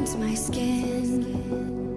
burns my skin.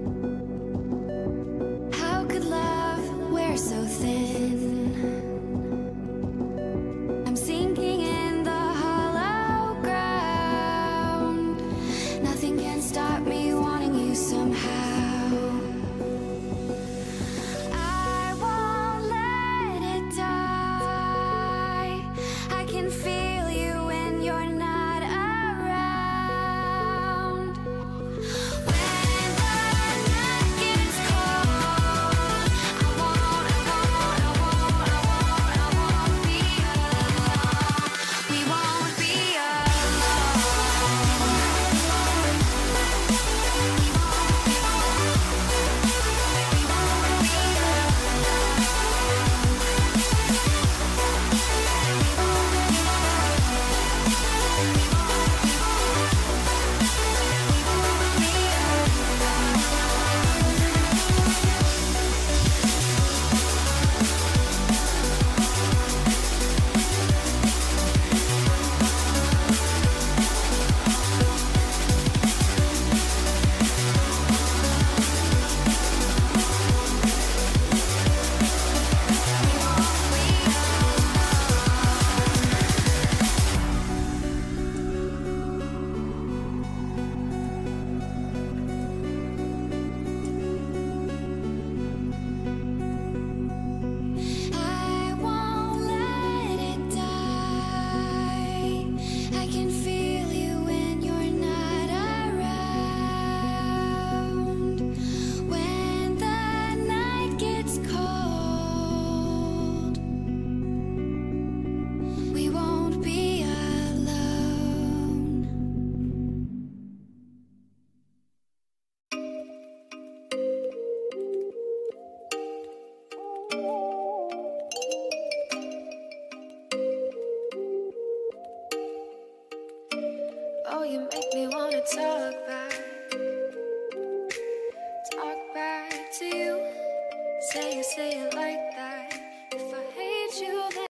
You make me wanna talk back,